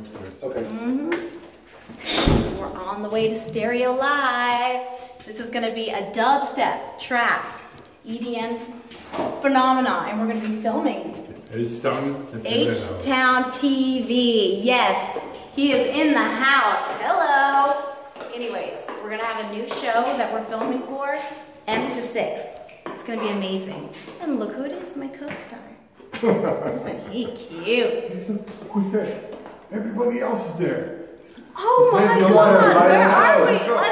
Okay. Mm-hmm. We're on the way to Stereo Live. This is gonna be a dubstep, trap, EDM phenomenon, and we're gonna be filming H-Town. H-Town TV. Yes, he is in the house. Hello. Anyways, we're gonna have a new show that we're filming for, M to 6. It's gonna be amazing. And look who it is, my co-star. Isn't he cute? Who's that? Everybody else is there. Oh my god, where are we?